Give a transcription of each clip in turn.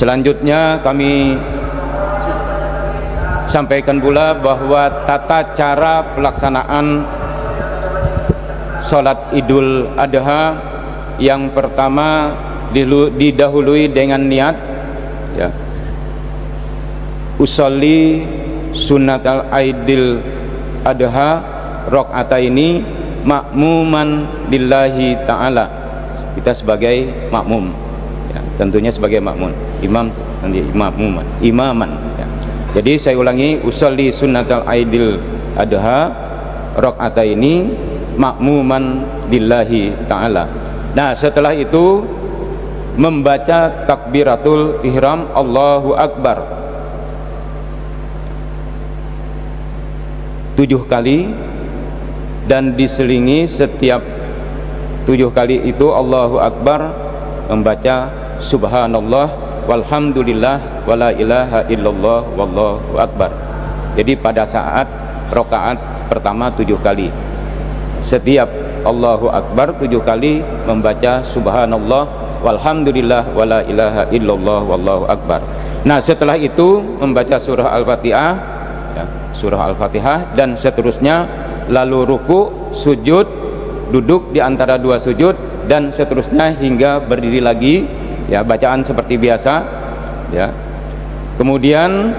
selanjutnya kami sampaikan pula bahwa tata cara pelaksanaan sholat idul adha yang pertama didahului dengan niat ya. Usolli sunat al aidil adha rokata ini makmuman lillahi ta'ala. Kita sebagai makmum ya, tentunya sebagai makmum. Imam nanti makmuman imaman ya. jadi saya ulangi usolli sunnatal aidil adha rokata ini makmuman lillahi ta'ala. Nah setelah itu membaca takbiratul ihram Allahu Akbar. Tujuh kali dan diselingi setiap tujuh kali itu Allahu Akbar membaca subhanallah walhamdulillah wala ilaha illallah wallahu akbar. Jadi pada saat rokaat pertama tujuh kali. Setiap Allahu Akbar tujuh kali membaca subhanallah walhamdulillah wala ilaha illallah wallahu akbar. Nah setelah itu membaca surah al-fatihah ya, surah al-fatihah dan seterusnya lalu ruku, sujud, duduk di antara dua sujud dan seterusnya hingga berdiri lagi. Ya bacaan seperti biasa. Ya. Kemudian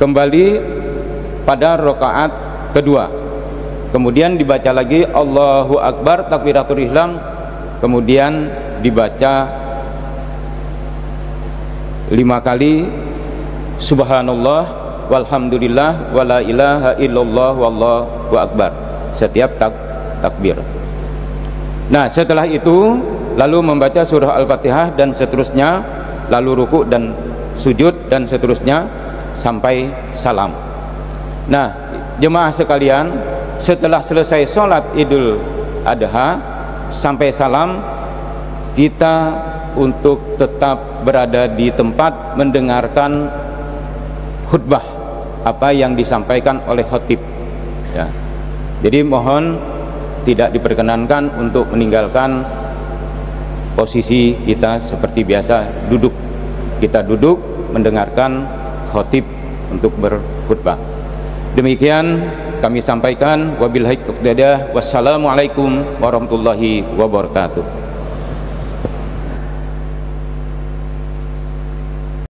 kembali pada rakaat kedua. Kemudian dibaca lagi Allahu Akbar takbiratul ihram. Kemudian dibaca lima kali subhanallah walhamdulillah wala ilaha illallah wallahu akbar. Setiap tak takbir. Nah setelah itu lalu membaca surah al-fatihah dan seterusnya lalu ruku dan sujud dan seterusnya sampai salam. Nah jemaah sekalian setelah selesai sholat idul adha sampai salam kita untuk tetap berada di tempat mendengarkan khutbah apa yang disampaikan oleh khotib. Ya. jadi mohon tidak diperkenankan untuk meninggalkan posisi kita seperti biasa duduk. Kita duduk mendengarkan khotib untuk berkhutbah. Demikian kami sampaikan. Wabillahi taufiq wassalamualaikum warahmatullahi wabarakatuh